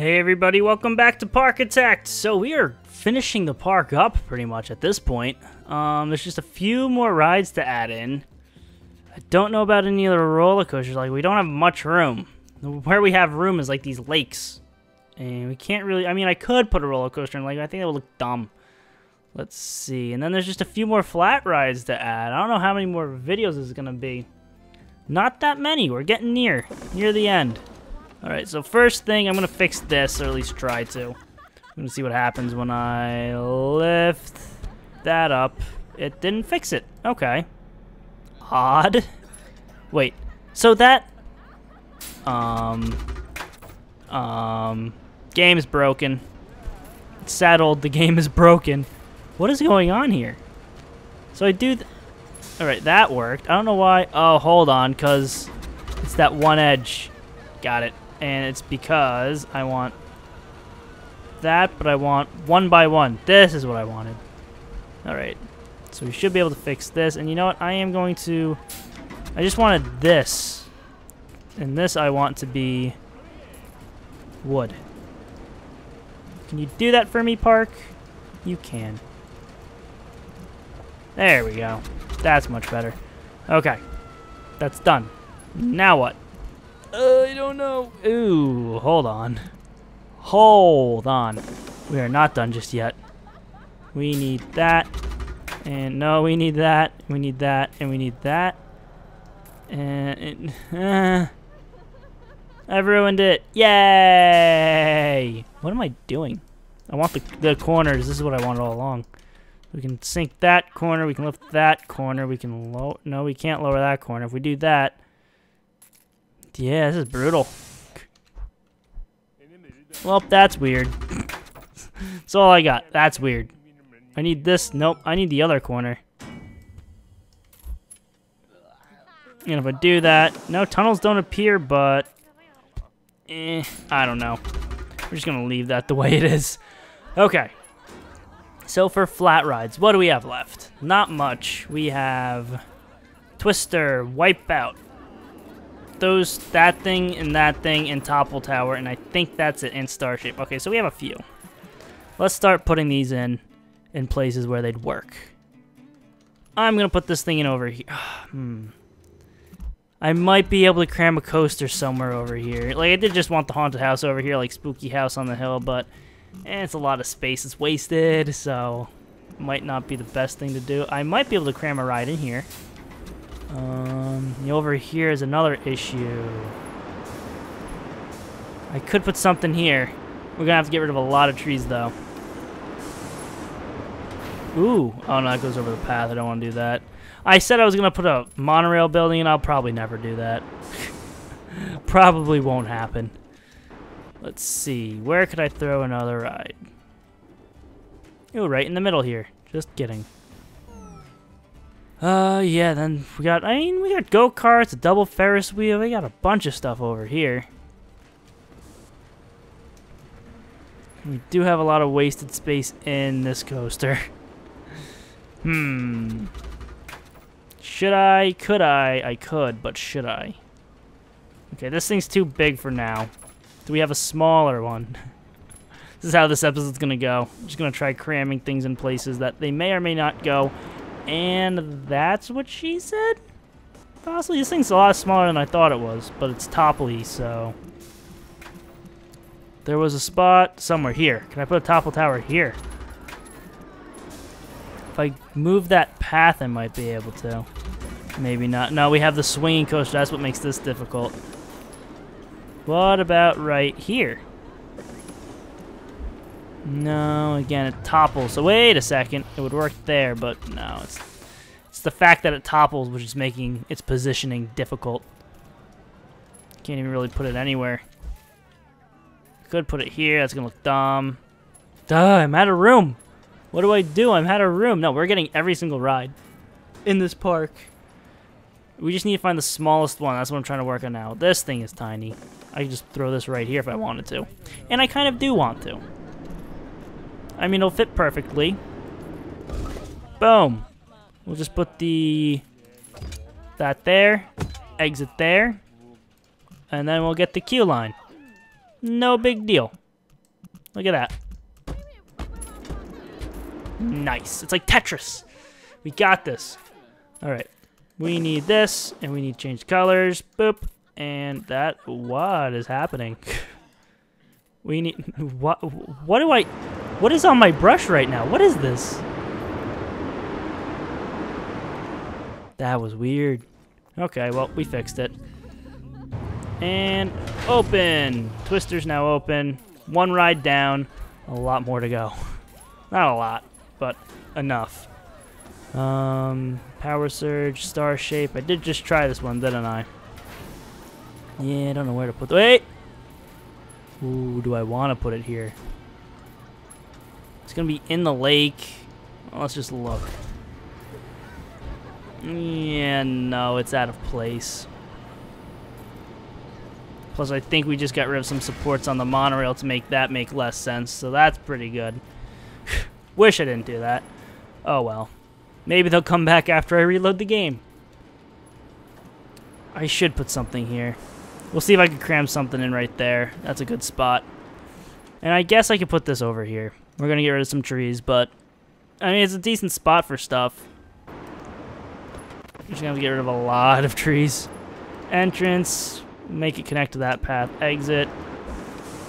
Hey everybody, welcome back to Parkitect! So we are finishing the park up pretty much at this point. Um, there's just a few more rides to add in. I don't know about any other roller coasters, like we don't have much room. Where we have room is like these lakes. And we can't really, I mean I could put a roller coaster in like I think that would look dumb. Let's see, and then there's just a few more flat rides to add. I don't know how many more videos this is gonna be. Not that many, we're getting near, near the end. Alright, so first thing, I'm going to fix this, or at least try to. I'm going to see what happens when I lift that up. It didn't fix it. Okay. Odd. Wait, so that... Um... Um... Game is broken. It's settled, the game is broken. What is going on here? So I do... Alright, that worked. I don't know why... Oh, hold on, because it's that one edge. Got it and it's because I want that, but I want one by one. This is what I wanted. Alright, so we should be able to fix this, and you know what, I am going to, I just wanted this, and this I want to be wood. Can you do that for me, Park? You can. There we go. That's much better. Okay. That's done. Now what? Uh, I don't know. Ooh, hold on. Hold on. We are not done just yet. We need that. And no, we need that. We need that. And we need that. And it, uh, I've ruined it. Yay! What am I doing? I want the, the corners. This is what I wanted all along. We can sink that corner. We can lift that corner. We can lower. No, we can't lower that corner. If we do that, yeah, this is brutal. Well, that's weird. that's all I got. That's weird. I need this. Nope, I need the other corner. And if I do that, no tunnels don't appear, but eh, I don't know. We're just gonna leave that the way it is. Okay. So for flat rides, what do we have left? Not much. We have Twister, Wipeout, those, that thing, and that thing, and Topple Tower, and I think that's it, in Starship. Okay, so we have a few. Let's start putting these in, in places where they'd work. I'm gonna put this thing in over here. hmm. I might be able to cram a coaster somewhere over here. Like, I did just want the haunted house over here, like Spooky House on the Hill, but eh, it's a lot of space. It's wasted, so might not be the best thing to do. I might be able to cram a ride in here. Um, over here is another issue. I could put something here. We're gonna have to get rid of a lot of trees, though. Ooh. Oh, no, that goes over the path. I don't want to do that. I said I was gonna put a monorail building, and I'll probably never do that. probably won't happen. Let's see. Where could I throw another ride? Ooh, right in the middle here. Just kidding. Uh, yeah, then we got, I mean, we got go-karts, a double Ferris wheel, we got a bunch of stuff over here. We do have a lot of wasted space in this coaster. hmm. Should I? Could I? I could, but should I? Okay, this thing's too big for now. Do we have a smaller one? this is how this episode's gonna go. I'm just gonna try cramming things in places that they may or may not go and that's what she said? Possibly. This thing's a lot smaller than I thought it was, but it's topply, so... There was a spot somewhere here. Can I put a topple tower here? If I move that path, I might be able to. Maybe not. No, we have the swinging coaster. That's what makes this difficult. What about right here? No, again, it topples. So wait a second. It would work there, but no. It's, it's the fact that it topples which is making its positioning difficult. Can't even really put it anywhere. Could put it here. That's going to look dumb. Duh, I'm out of room. What do I do? I'm out of room. No, we're getting every single ride in this park. We just need to find the smallest one. That's what I'm trying to work on now. This thing is tiny. I can just throw this right here if I wanted to. And I kind of do want to. I mean, it'll fit perfectly. Boom. We'll just put the... That there. Exit there. And then we'll get the queue line. No big deal. Look at that. Nice. It's like Tetris. We got this. All right. We need this, and we need to change colors. Boop. And that, what is happening? we need, what, what do I, what is on my brush right now? What is this? That was weird. Okay, well, we fixed it. And open. Twister's now open. One ride down. A lot more to go. Not a lot, but enough. Um, power surge, star shape. I did just try this one, didn't I? Yeah, I don't know where to put the. Wait! Ooh, do I want to put it here? It's going to be in the lake. Well, let's just look. Yeah, no, it's out of place. Plus, I think we just got rid of some supports on the monorail to make that make less sense, so that's pretty good. Wish I didn't do that. Oh well. Maybe they'll come back after I reload the game. I should put something here. We'll see if I can cram something in right there. That's a good spot. And I guess I could put this over here. We're to get rid of some trees, but... I mean, it's a decent spot for stuff. Just going to get rid of a lot of trees. Entrance. Make it connect to that path. Exit.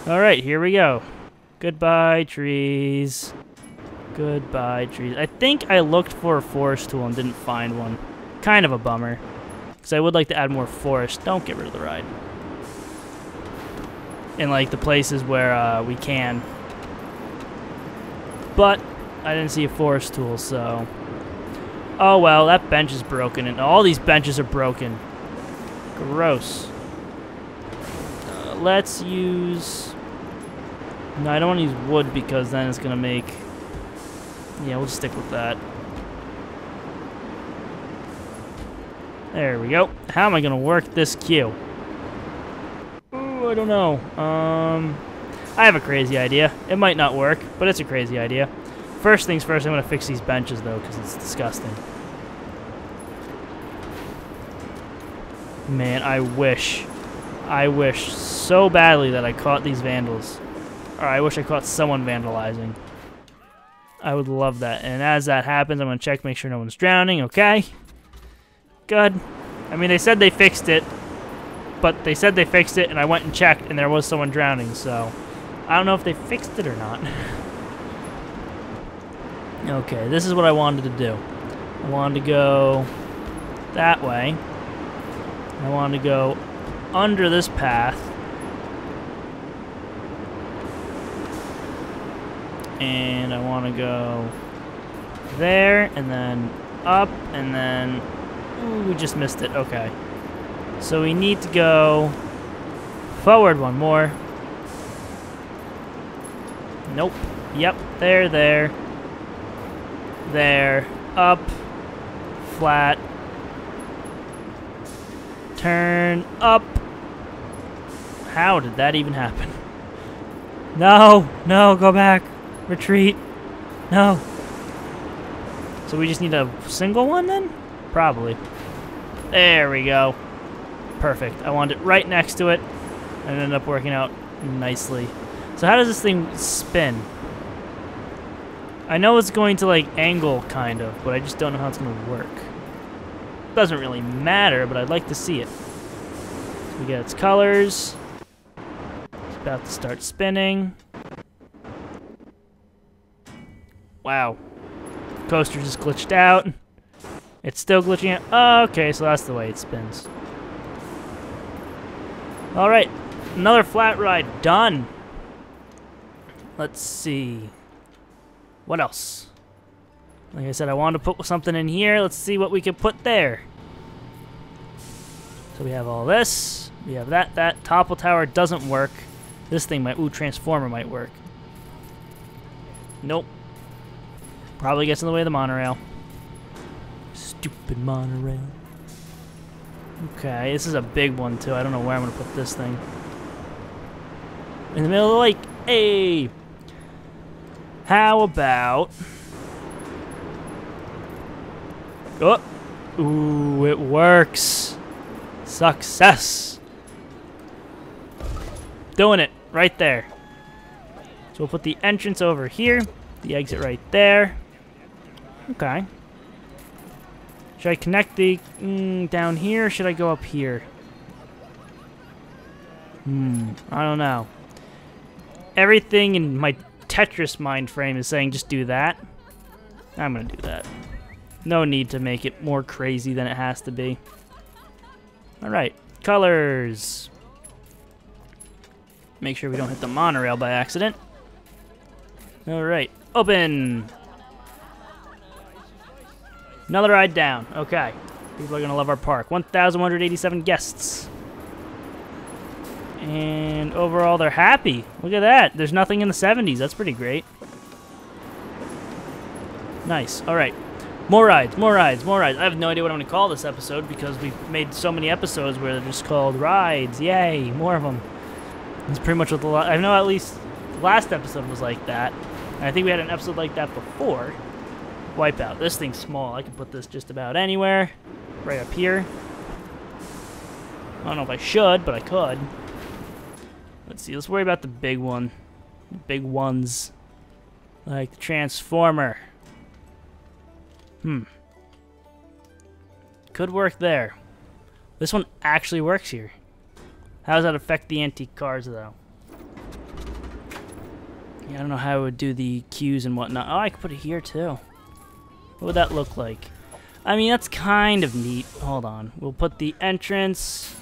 Alright, here we go. Goodbye, trees. Goodbye, trees. I think I looked for a forest tool and didn't find one. Kind of a bummer. Because I would like to add more forest. Don't get rid of the ride. In, like, the places where uh, we can. But, I didn't see a forest tool, so... Oh, well, that bench is broken, and all these benches are broken. Gross. Uh, let's use... No, I don't want to use wood because then it's going to make yeah, we'll stick with that. There we go. How am I going to work this queue? Ooh, I don't know. Um, I have a crazy idea. It might not work, but it's a crazy idea. First things first, I'm going to fix these benches, though, because it's disgusting. Man, I wish. I wish so badly that I caught these vandals. Or I wish I caught someone vandalizing. I would love that. And as that happens, I'm going to check, make sure no one's drowning. Okay. Good. I mean, they said they fixed it, but they said they fixed it, and I went and checked, and there was someone drowning, so I don't know if they fixed it or not. okay, this is what I wanted to do. I wanted to go that way. I wanted to go under this path and I want to go there, and then up, and then... Ooh, we just missed it. Okay. So we need to go forward one more. Nope. Yep, there, there. There. Up. Flat. Turn. Up. How did that even happen? No! No, go back. Retreat. No. So we just need a single one then? Probably. There we go. Perfect. I wanted it right next to it. And it ended up working out nicely. So how does this thing spin? I know it's going to like angle kind of, but I just don't know how it's going to work. Doesn't really matter, but I'd like to see it. So we get its colors. It's about to start spinning. Wow. Coaster just glitched out. It's still glitching out. Oh, okay, so that's the way it spins. Alright, another flat ride done. Let's see. What else? Like I said, I wanted to put something in here. Let's see what we can put there. So we have all this. We have that. That topple tower doesn't work. This thing might... Ooh, transformer might work. Nope. Probably gets in the way of the monorail. Stupid monorail. Okay, this is a big one too. I don't know where I'm gonna put this thing. In the middle of the lake. Hey! How about... Oh! Ooh, it works! Success! Doing it, right there. So we'll put the entrance over here, the exit right there. Okay. Should I connect the mm, down here? should I go up here? Hmm, I don't know. Everything in my Tetris mind frame is saying just do that. I'm gonna do that. No need to make it more crazy than it has to be. Alright, colors. Make sure we don't hit the monorail by accident. Alright, open! Another ride down. Okay. People are going to love our park. 1,187 guests. And overall, they're happy. Look at that. There's nothing in the 70s. That's pretty great. Nice. All right. More rides, more rides, more rides. I have no idea what I'm going to call this episode because we've made so many episodes where they're just called rides. Yay, more of them. That's pretty much what the I know at least last episode was like that. And I think we had an episode like that before. Wipeout. This thing's small. I can put this just about anywhere. Right up here. I don't know if I should, but I could. Let's see. Let's worry about the big one. The big ones. Like the Transformer. Hmm. Could work there. This one actually works here. How does that affect the antique cars, though? Yeah, I don't know how I would do the cues and whatnot. Oh, I could put it here, too. What would that look like? I mean, that's kind of neat. Hold on. We'll put the entrance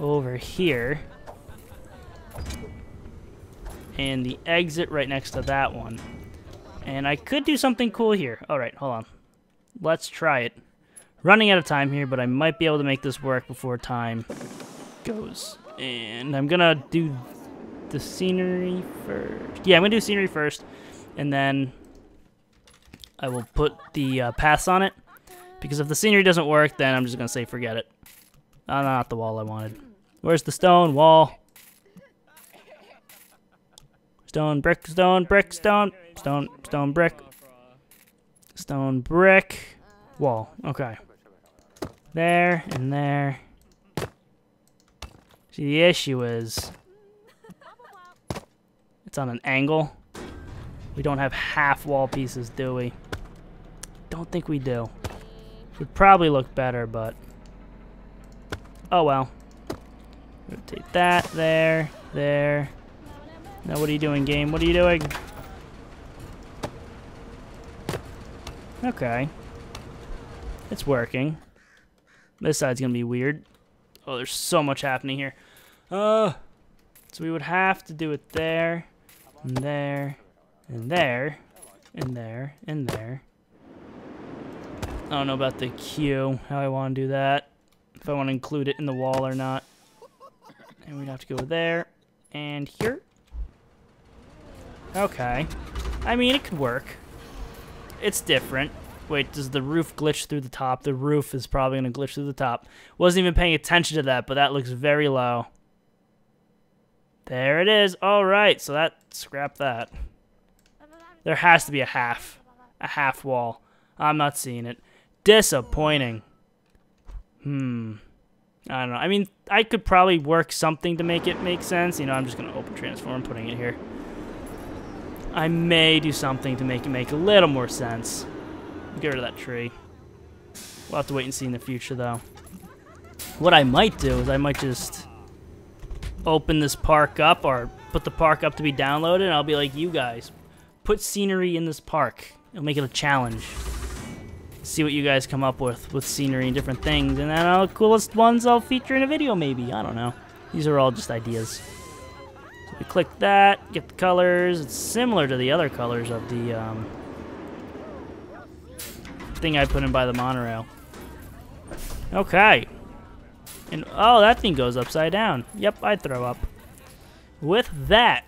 over here. And the exit right next to that one. And I could do something cool here. Alright, hold on. Let's try it. Running out of time here, but I might be able to make this work before time goes. And I'm gonna do the scenery first. Yeah, I'm gonna do scenery first. And then I will put the uh, paths on it. Because if the scenery doesn't work, then I'm just to say forget it. Oh, not the wall I wanted. Where's the stone wall? Stone, brick, stone, brick, stone, stone, stone, brick. Stone, brick, wall. Okay. There and there. See, the issue is it's on an angle. We don't have half wall pieces, do we? Don't think we do. Would probably look better, but... Oh well. Rotate that, there, there. Now what are you doing, game? What are you doing? Okay. It's working. This side's gonna be weird. Oh, there's so much happening here. Uh, so we would have to do it there, and there, and there, and there, and there. I don't know about the queue, how I want to do that. If I want to include it in the wall or not. And we'd have to go there, and here. Okay. I mean, it could work. It's different. Wait, does the roof glitch through the top? The roof is probably going to glitch through the top. Wasn't even paying attention to that, but that looks very low. There it is. All right, so that scrap that. There has to be a half. A half wall. I'm not seeing it. Disappointing. Hmm. I don't know. I mean, I could probably work something to make it make sense. You know, I'm just going to open transform, putting it here. I may do something to make it make a little more sense. Get rid of that tree. We'll have to wait and see in the future, though. What I might do is I might just open this park up or put the park up to be downloaded, and I'll be like, you guys, put scenery in this park. It'll make it a challenge. See what you guys come up with with scenery and different things, and then uh, the coolest ones I'll feature in a video maybe. I don't know. These are all just ideas. So we click that, get the colors. It's similar to the other colors of the um, thing I put in by the monorail. Okay. And oh, that thing goes upside down. Yep, I'd throw up. With that,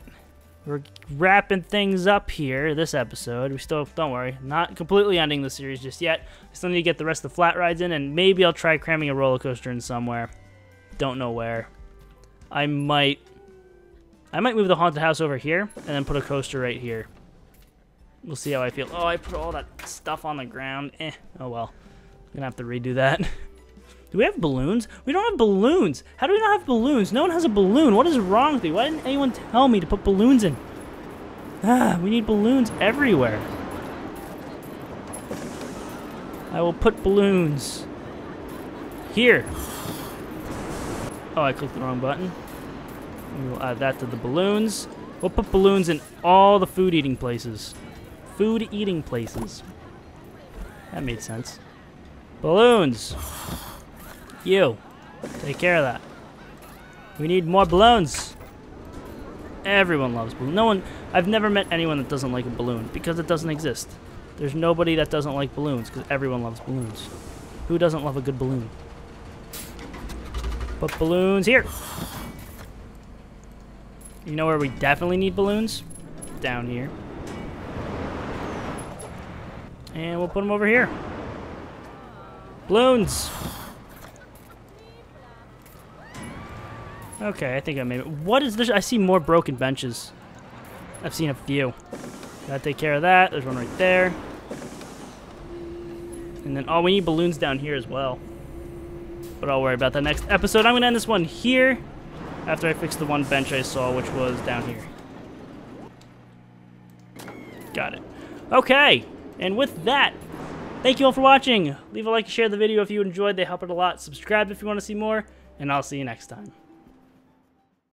we're wrapping things up here this episode. We still, don't worry, not completely ending the series just yet. I still need to get the rest of the flat rides in, and maybe I'll try cramming a roller coaster in somewhere. Don't know where. I might, I might move the haunted house over here, and then put a coaster right here. We'll see how I feel. Oh, I put all that stuff on the ground. Eh, oh well. I'm gonna have to redo that. Do we have balloons? We don't have balloons. How do we not have balloons? No one has a balloon. What is wrong with me? Why didn't anyone tell me to put balloons in? Ah, we need balloons everywhere. I will put balloons here. Oh, I clicked the wrong button. We will add that to the balloons. We'll put balloons in all the food eating places. Food eating places. That made sense. Balloons. You. Take care of that. We need more balloons. Everyone loves balloons. No one, I've never met anyone that doesn't like a balloon because it doesn't exist. There's nobody that doesn't like balloons because everyone loves balloons. Who doesn't love a good balloon? Put balloons here. You know where we definitely need balloons? Down here. And we'll put them over here. Balloons. Okay, I think I made it. What is this? I see more broken benches. I've seen a few. Gotta take care of that. There's one right there. And then, oh, we need balloons down here as well. But I'll worry about that next episode. I'm to end this one here after I fix the one bench I saw, which was down here. Got it. Okay, and with that, thank you all for watching. Leave a like and share the video if you enjoyed. They help it a lot. Subscribe if you want to see more, and I'll see you next time.